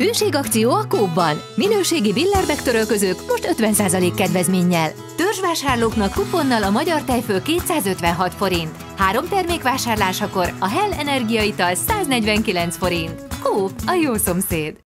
Hűségakció a Kóban. Minőségi Billerbek törölközők most 50% kedvezménnyel. Törzsvásárlóknak kuponnal a magyar tejfő 256 forint. Három termék vásárlásakor a Hell energiaital 149 forint. Kóp a jó szomszéd.